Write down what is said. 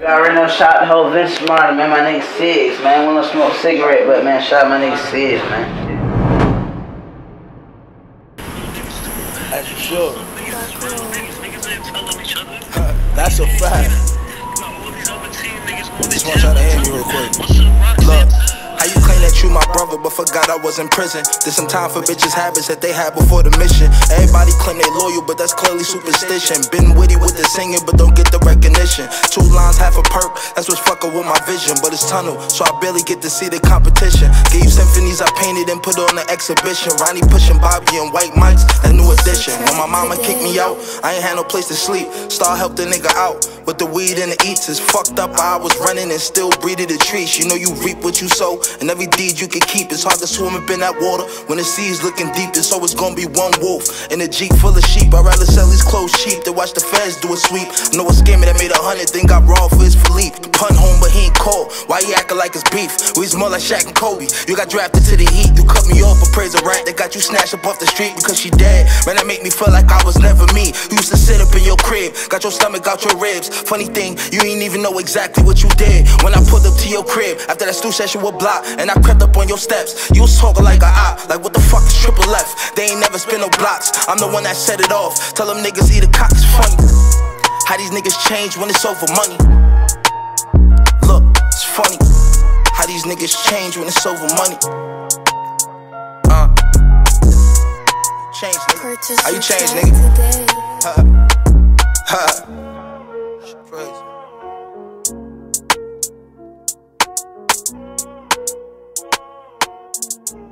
You already know, shot the whole Vince Martin, man. My nigga Sigs, man. Wanna smoke cigarette, but man, shot my nigga Sigs, man. As you should. That's a fact. Just want y'all to hear me real quick. Brother, but forgot I was in prison? Did some time for bitches' habits that they had before the mission. Everybody claim they loyal, but that's clearly superstition. Been witty with the singing, but don't get the recognition. Two lines, half a perk, that's what's fucking with my vision. But it's tunnel, so I barely get to see the competition. Gave symphonies I painted and put on the exhibition. Ronnie pushing Bobby and white mics, that new addition. When my mama kicked me out, I ain't had no place to sleep. Star helped the nigga out, with the weed and the eats is fucked up. I was running and still breathing the trees. You know you reap what you sow. And every deed you can keep, it's hard to swim up in that water when the sea's looking deep. It's always gonna be one wolf in a jeep full of sheep. I'd rather sell these clothes cheap than watch the feds do a sweep. Know a scammer that made a hundred, then got raw for his Philippe. Pun like it's beef? We more like Shaq and Kobe. You got drafted to the heat, you cut me off, praise a rat that got you snatched up off the street because she dead. Man, that make me feel like I was never me. You used to sit up in your crib, got your stomach out your ribs. Funny thing, you ain't even know exactly what you did. When I pulled up to your crib after that stew session with Block, and I crept up on your steps. You was talking like a op, like what the fuck is triple F? They ain't never spin no blocks. I'm the one that set it off. Tell them niggas eat a cock, funny. How these niggas change when it's over money. these niggas change when it's over money. Uh. Change, nigga. How you change, nigga? Huh. Huh. Thank you.